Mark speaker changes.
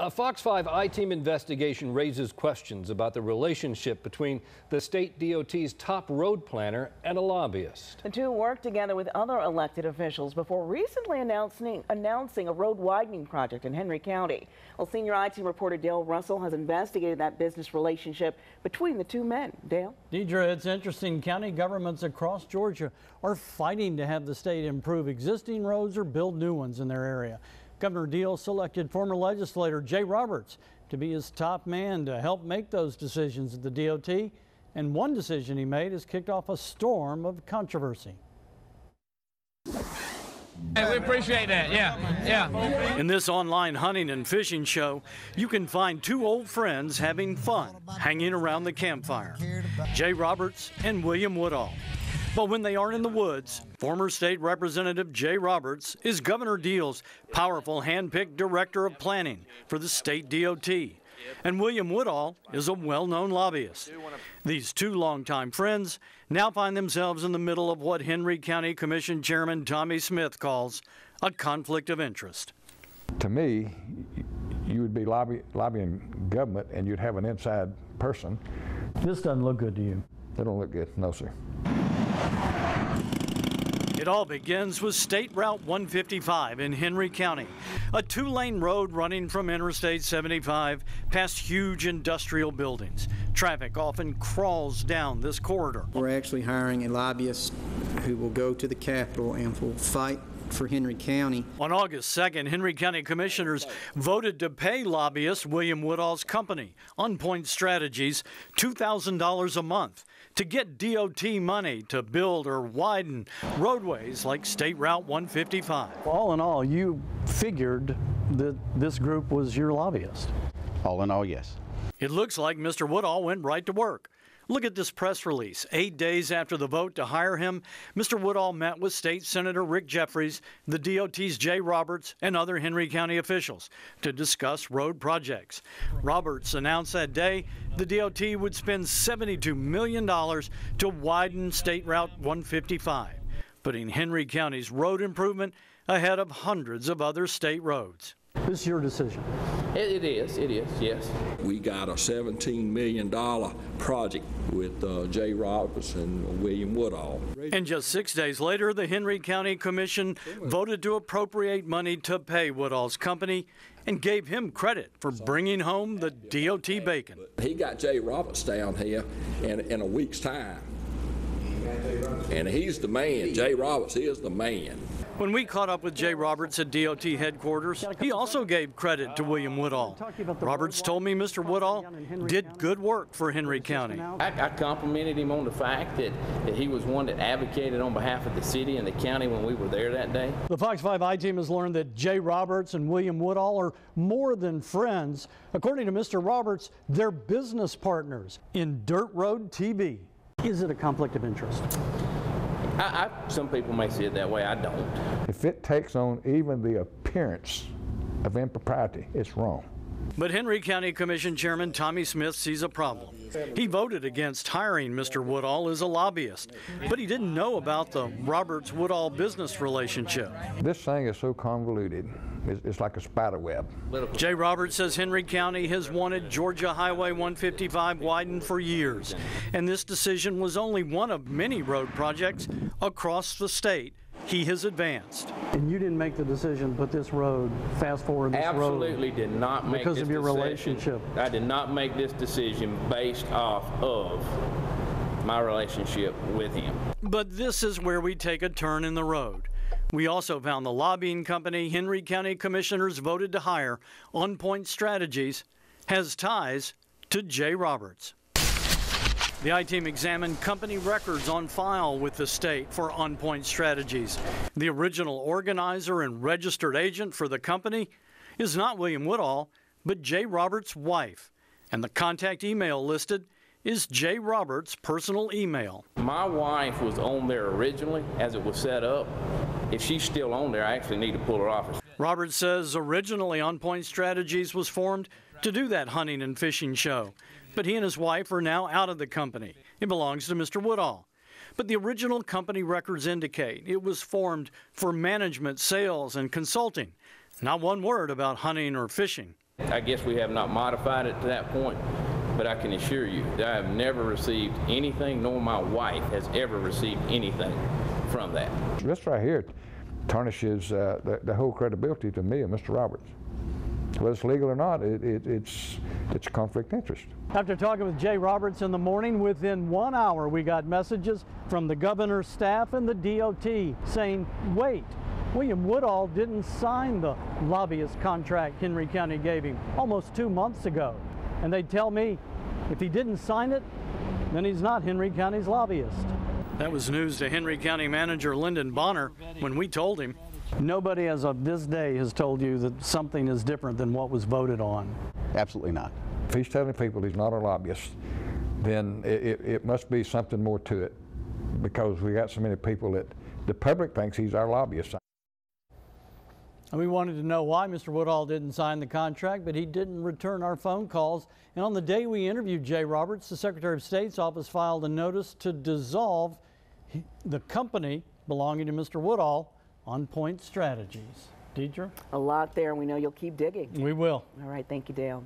Speaker 1: A Fox 5 I-Team investigation raises questions about the relationship between the state DOT's top road planner and a lobbyist.
Speaker 2: The two worked together with other elected officials before recently announcing, announcing a road widening project in Henry County. Well, senior I-Team reporter Dale Russell has investigated that business relationship between the two men. Dale?
Speaker 3: Deidra, it's interesting. County governments across Georgia are fighting to have the state improve existing roads or build new ones in their area. Governor Deal selected former legislator Jay Roberts to be his top man to help make those decisions at the DOT. And one decision he made has kicked off a storm of controversy.
Speaker 4: Hey, we appreciate that. Yeah, yeah.
Speaker 3: In this online hunting and fishing show, you can find two old friends having fun hanging around the campfire Jay Roberts and William Woodall. But when they aren't in the woods, former state representative Jay Roberts is Governor Deal's powerful hand-picked director of planning for the state DOT. And William Woodall is a well-known lobbyist. These two longtime friends now find themselves in the middle of what Henry County Commission Chairman Tommy Smith calls a conflict of interest.
Speaker 5: To me, you would be lobby, lobbying government and you'd have an inside person.
Speaker 3: This doesn't look good to you.
Speaker 5: They don't look good, no sir.
Speaker 3: It all begins with State Route 155 in Henry County, a two lane road running from Interstate 75 past huge industrial buildings. Traffic often crawls down this corridor.
Speaker 6: We're actually hiring a lobbyist who will go to the Capitol and will fight for Henry County.
Speaker 3: On August 2nd, Henry County Commissioners voted to pay lobbyist William Woodall's company, On Point Strategies, $2,000 a month to get DOT money to build or widen roadways like State Route 155. All in all, you figured that this group was your lobbyist.
Speaker 7: All in all, yes.
Speaker 3: It looks like Mr. Woodall went right to work. Look at this press release. Eight days after the vote to hire him, Mr. Woodall met with State Senator Rick Jeffares, the DOT's Jay Roberts, and other Henry County officials to discuss road projects. Roberts announced that day the DOT would spend $72 million to widen State Route 155, putting Henry County's road improvement ahead of hundreds of other state roads. This is your decision.
Speaker 8: It, it is, it is, yes.
Speaker 9: We got a $17 million project with uh, Jay Roberts and William Woodall.
Speaker 3: And just six days later, the Henry County Commission voted to appropriate money to pay Woodall's company and gave him credit for bringing home the DOT bacon.
Speaker 9: He got Jay Roberts down here in, in a week's time. And he's the man. Jay Roberts is the man.
Speaker 3: When we caught up with Jay Roberts at DOT headquarters, he also gave credit to William Woodall. Roberts told me Mr. Woodall did good work for Henry County.
Speaker 8: I, I complimented him on the fact that, that he was one that advocated on behalf of the city and the county when we were there that day.
Speaker 3: The Fox 5 I-Team has learned that Jay Roberts and William Woodall are more than friends. According to Mr. Roberts, they're business partners in Dirt Road TV. Is it a conflict of interest?
Speaker 8: I, I, some people may see it that way. I don't.
Speaker 5: If it takes on even the appearance of impropriety, it's wrong.
Speaker 3: But Henry County Commission Chairman Tommy Smith sees a problem. He voted against hiring Mr. Woodall as a lobbyist, but he didn't know about the Roberts Woodall business relationship.
Speaker 5: This thing is so convoluted. It's, it's like a spider web.
Speaker 3: Jay Roberts says Henry County has wanted Georgia Highway 155 widened for years, and this decision was only one of many road projects across the state he has advanced. And you didn't make the decision to put this road, fast forward this
Speaker 8: Absolutely
Speaker 3: road.
Speaker 8: Absolutely did not make
Speaker 3: Because of your
Speaker 8: decision.
Speaker 3: relationship.
Speaker 8: I did not make this decision based off of my relationship with him.
Speaker 3: But this is where we take a turn in the road. We also found the lobbying company Henry County Commissioners voted to hire, On Point Strategies, has ties to Jay Roberts. The I-Team examined company records on file with the state for On Point Strategies. The original organizer and registered agent for the company is not William Woodall, but Jay Roberts' wife. And the contact email listed is Jay Roberts' personal email.
Speaker 8: My wife was on there originally as it was set up. If she's still on there, I actually need to pull her off.
Speaker 3: Roberts says originally On Point Strategies was formed to do that hunting and fishing show but he and his wife are now out of the company. It belongs to Mr. Woodall. But the original company records indicate it was formed for management, sales, and consulting. Not one word about hunting or fishing.
Speaker 8: I guess we have not modified it to that point, but I can assure you that I have never received anything, nor my wife has ever received anything from that.
Speaker 5: This right here tarnishes uh, the, the whole credibility to me and Mr. Roberts. Whether it's legal or not, it, it, it's, it's a conflict of interest.
Speaker 3: After talking with Jay Roberts in the morning, within one hour we got messages from the governor's staff and the DOT saying, wait, William Woodall didn't sign the lobbyist contract Henry County gave him almost two months ago. And they tell me if he didn't sign it, then he's not Henry County's lobbyist. That was news to Henry County Manager Lyndon Bonner when we told him. Nobody as of this day has told you that something is different than what was voted on.
Speaker 7: Absolutely not.
Speaker 5: If he's telling people he's not a lobbyist, then it, it, it must be something more to it because we got so many people that the public thinks he's our lobbyist.
Speaker 3: And we wanted to know why Mr. Woodall didn't sign the contract, but he didn't return our phone calls. And on the day we interviewed Jay Roberts, the Secretary of State's office filed a notice to dissolve the company belonging to Mr. Woodall, On Point Strategies. Deidra?
Speaker 2: A lot there, and we know you'll keep digging.
Speaker 3: We will.
Speaker 2: All right, thank you, Dale.